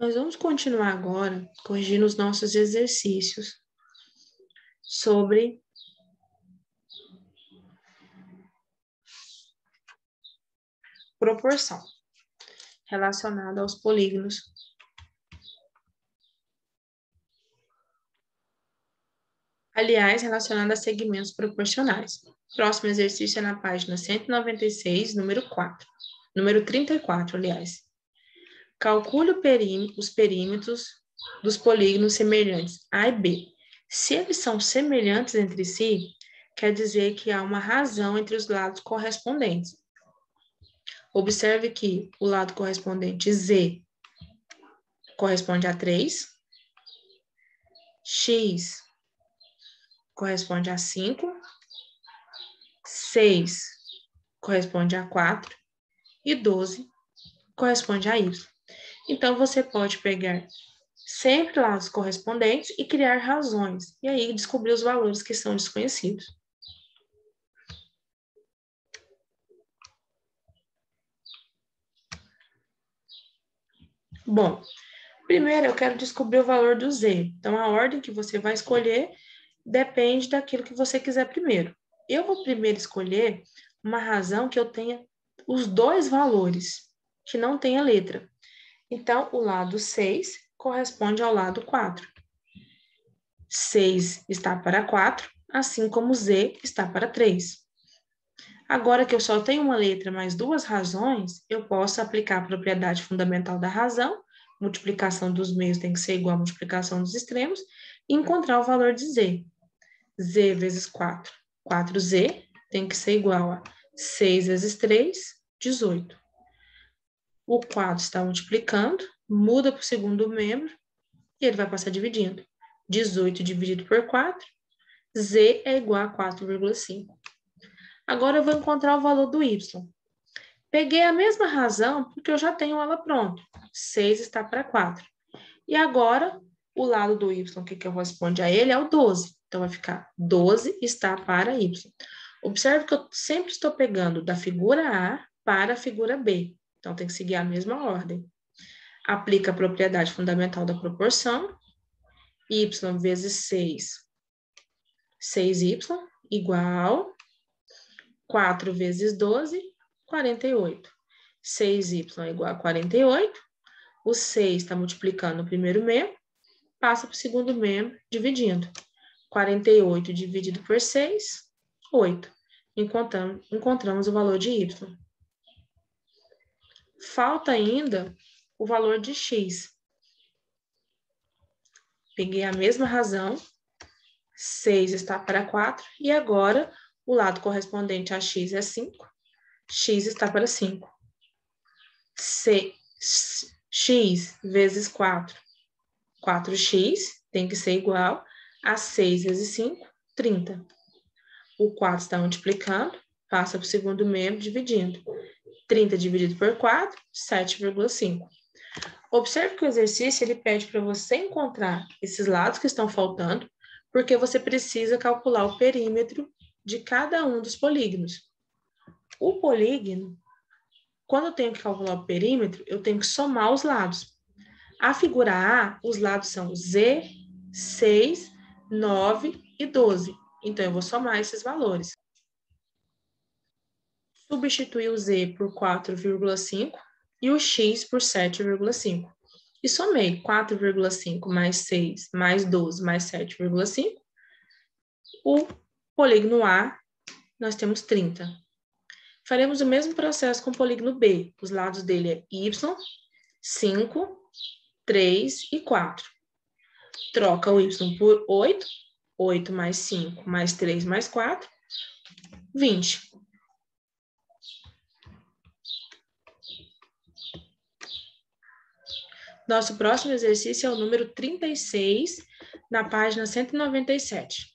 Nós vamos continuar agora corrigindo os nossos exercícios sobre proporção relacionada aos polígonos. Aliás, relacionada a segmentos proporcionais. Próximo exercício é na página 196, número 4. Número 34, aliás. Calcule os perímetros dos polígonos semelhantes A e B. Se eles são semelhantes entre si, quer dizer que há uma razão entre os lados correspondentes. Observe que o lado correspondente Z corresponde a 3, X corresponde a 5, 6 corresponde a 4 e 12 corresponde a Y. Então, você pode pegar sempre lados correspondentes e criar razões, e aí descobrir os valores que são desconhecidos. Bom, primeiro eu quero descobrir o valor do Z. Então, a ordem que você vai escolher depende daquilo que você quiser primeiro. Eu vou primeiro escolher uma razão que eu tenha os dois valores, que não tenha letra. Então, o lado 6 corresponde ao lado 4. 6 está para 4, assim como Z está para 3. Agora que eu só tenho uma letra mais duas razões, eu posso aplicar a propriedade fundamental da razão, multiplicação dos meios tem que ser igual a multiplicação dos extremos, e encontrar o valor de Z. Z vezes 4. 4Z tem que ser igual a 6 vezes 3, 18 o 4 está multiplicando, muda para o segundo membro e ele vai passar dividindo. 18 dividido por 4, z é igual a 4,5. Agora eu vou encontrar o valor do y. Peguei a mesma razão porque eu já tenho ela pronta. 6 está para 4. E agora, o lado do y que, corresponde a ele é o 12. Então, vai ficar 12 está para y. Observe que eu sempre estou pegando da figura A para a figura B. Então, tem que seguir a mesma ordem. Aplica a propriedade fundamental da proporção. y vezes 6, 6y, igual 4 vezes 12, 48. 6y é igual a 48. O 6 está multiplicando o primeiro membro, passa para o segundo membro, dividindo. 48 dividido por 6, 8. Encontramos, encontramos o valor de y. Falta ainda o valor de x. Peguei a mesma razão, 6 está para 4, e agora o lado correspondente a x é 5, x está para 5. C, x vezes 4, 4x tem que ser igual a 6 vezes 5, 30. O 4 está multiplicando, passa para o segundo membro, dividindo. 30 dividido por 4, 7,5. Observe que o exercício ele pede para você encontrar esses lados que estão faltando, porque você precisa calcular o perímetro de cada um dos polígonos. O polígono, quando eu tenho que calcular o perímetro, eu tenho que somar os lados. A figura A, os lados são Z, 6, 9 e 12. Então, eu vou somar esses valores substituir o z por 4,5 e o x por 7,5. E somei 4,5 mais 6 mais 12 mais 7,5. O polígono A, nós temos 30. Faremos o mesmo processo com o polígono B. Os lados dele é y, 5, 3 e 4. Troca o y por 8. 8 mais 5 mais 3 mais 4, 20. Nosso próximo exercício é o número 36, na página 197.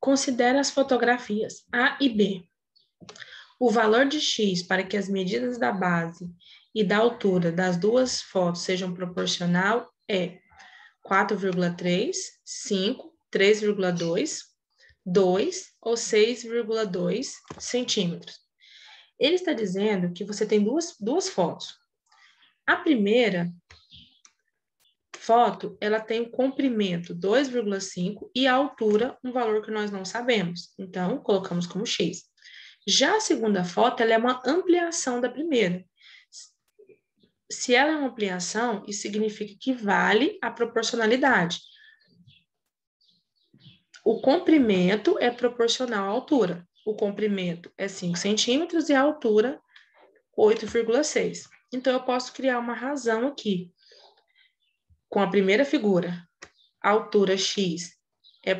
Considere as fotografias A e B. O valor de x para que as medidas da base e da altura das duas fotos sejam proporcional é 4,3, 5, 3,2, 2 ou 6,2 centímetros. Ele está dizendo que você tem duas, duas fotos. A primeira foto, ela tem o comprimento 2,5 e a altura, um valor que nós não sabemos. Então, colocamos como x. Já a segunda foto, ela é uma ampliação da primeira. Se ela é uma ampliação, isso significa que vale a proporcionalidade. O comprimento é proporcional à altura. O comprimento é 5 centímetros e a altura 8,6. Então, eu posso criar uma razão aqui. Com a primeira figura, a altura x é,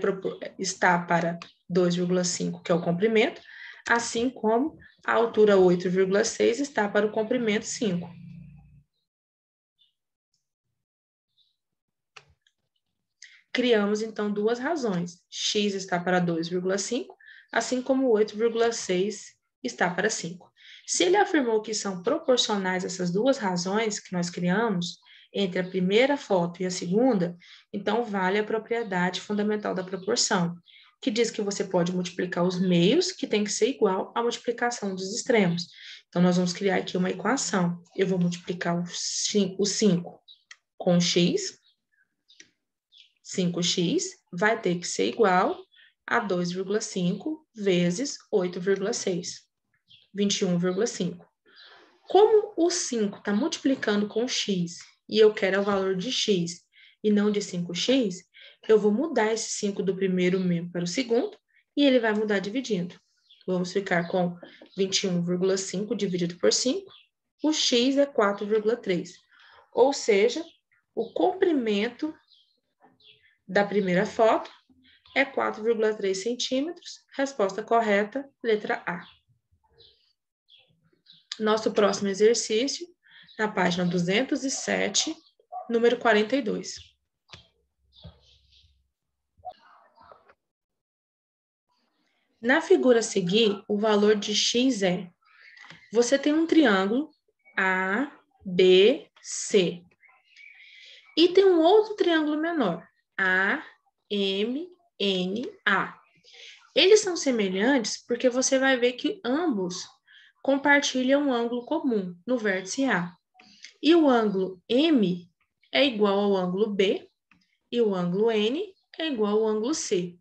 está para 2,5, que é o comprimento, assim como a altura 8,6 está para o comprimento 5. Criamos, então, duas razões. x está para 2,5, assim como 8,6 está para 5. Se ele afirmou que são proporcionais essas duas razões que nós criamos, entre a primeira foto e a segunda, então vale a propriedade fundamental da proporção, que diz que você pode multiplicar os meios, que tem que ser igual à multiplicação dos extremos. Então, nós vamos criar aqui uma equação. Eu vou multiplicar o 5 com x, 5x vai ter que ser igual a 2,5 vezes 8,6, 21,5. Como o 5 está multiplicando com x e eu quero o valor de x e não de 5x, eu vou mudar esse 5 do primeiro membro para o segundo e ele vai mudar dividindo. Vamos ficar com 21,5 dividido por 5. O x é 4,3. Ou seja, o comprimento da primeira foto é 4,3 centímetros. Resposta correta, letra A. Nosso próximo exercício, na página 207, número 42. Na figura a seguir, o valor de x é: você tem um triângulo A, B, C. E tem um outro triângulo menor, A, M, N, A. Eles são semelhantes porque você vai ver que ambos compartilham um ângulo comum no vértice A. E o ângulo M é igual ao ângulo B e o ângulo N é igual ao ângulo C.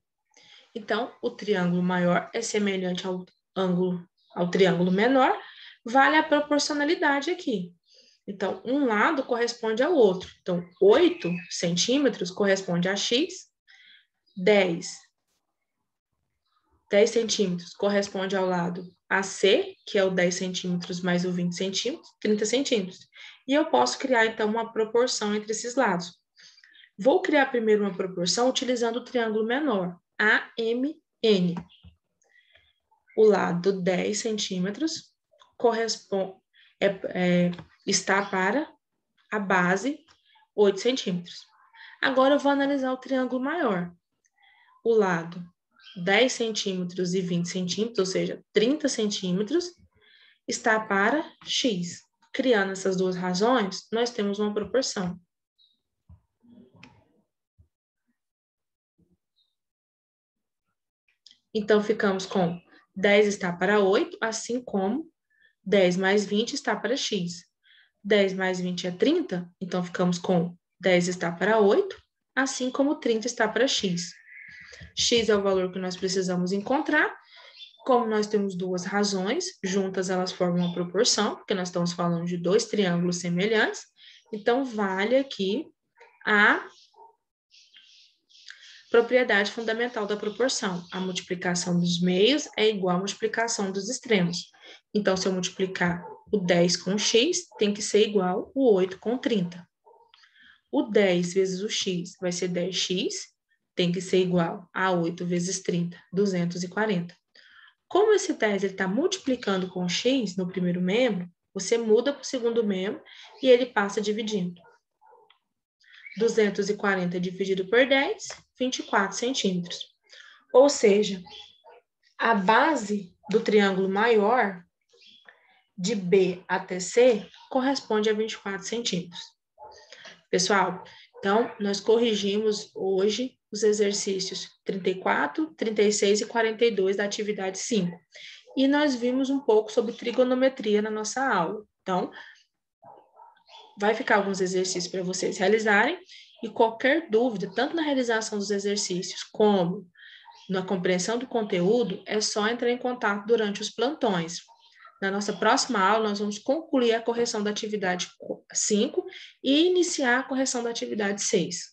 Então, o triângulo maior é semelhante ao ângulo, ao triângulo menor, vale a proporcionalidade aqui. Então, um lado corresponde ao outro. Então, 8 centímetros corresponde a x, 10. 10 centímetros corresponde ao lado AC, que é o 10 centímetros mais o 20 centímetros, 30 centímetros. E eu posso criar, então, uma proporção entre esses lados. Vou criar primeiro uma proporção utilizando o triângulo menor. AMN. O lado 10 centímetros corresponde, é, é, está para a base 8 centímetros. Agora eu vou analisar o triângulo maior. O lado 10 centímetros e 20 centímetros, ou seja, 30 centímetros, está para x. Criando essas duas razões, nós temos uma proporção. Então, ficamos com 10 está para 8, assim como 10 mais 20 está para x. 10 mais 20 é 30, então ficamos com 10 está para 8, assim como 30 está para x. x é o valor que nós precisamos encontrar. Como nós temos duas razões, juntas elas formam uma proporção, porque nós estamos falando de dois triângulos semelhantes, então vale aqui a Propriedade fundamental da proporção. A multiplicação dos meios é igual à multiplicação dos extremos. Então, se eu multiplicar o 10 com x, tem que ser igual o 8 com 30. O 10 vezes o x vai ser 10x, tem que ser igual a 8 vezes 30, 240. Como esse 10 está multiplicando com x no primeiro membro, você muda para o segundo membro e ele passa dividindo. 240 dividido por 10, 24 centímetros. Ou seja, a base do triângulo maior de B até C corresponde a 24 centímetros. Pessoal, então, nós corrigimos hoje os exercícios 34, 36 e 42 da atividade 5. E nós vimos um pouco sobre trigonometria na nossa aula. Então, vai ficar alguns exercícios para vocês realizarem e qualquer dúvida, tanto na realização dos exercícios como na compreensão do conteúdo, é só entrar em contato durante os plantões. Na nossa próxima aula, nós vamos concluir a correção da atividade 5 e iniciar a correção da atividade 6.